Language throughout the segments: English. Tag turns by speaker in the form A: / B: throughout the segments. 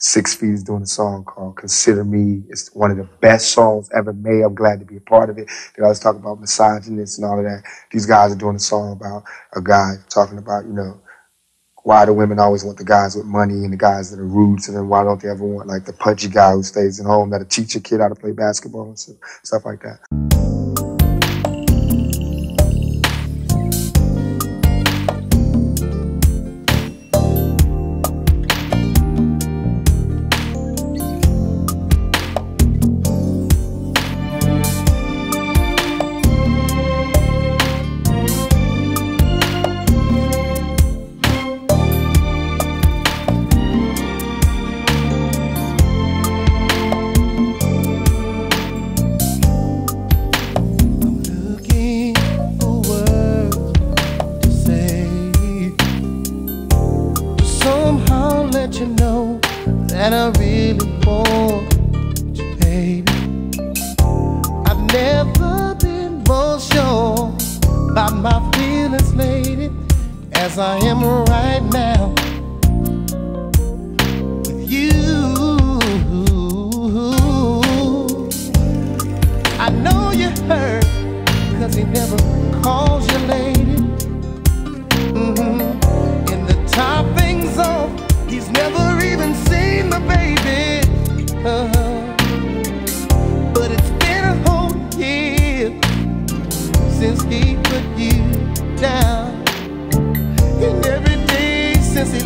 A: Sixx Feet is doing a song called Consider Me. It's one of the best songs ever made. I'm glad to be a part of it. They always talk about misogynists and all of that. These guys are doing a song about a guy talking about, you know, why do women always want the guys with money and the guys that are rude to them? Why don't they ever want like the pudgy guy who stays at home that'll teach a kid how to play basketball and stuff, stuff like that?
B: let you know that I really want you, baby. I've never been more sure about my feelings, lady, as I am right now.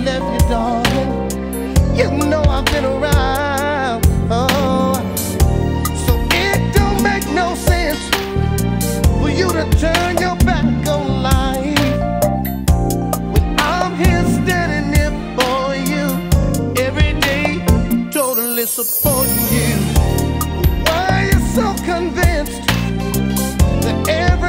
B: left you, darling. You know I've been around. Oh. So it don't make no sense for you to turn your back on life. When I'm here standing there for you every day, totally supporting you. Why are you so convinced that every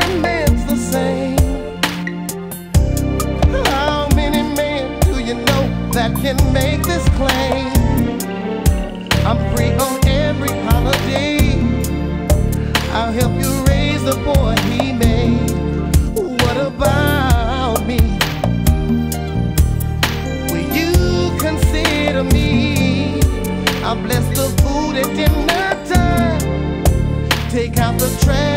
B: that can make this claim. I'm free on every holiday. I'll help you raise the boy he made. What about me? Will you consider me? I bless the food at dinner time. Take out the trash.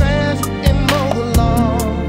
B: stress and mow the lawn.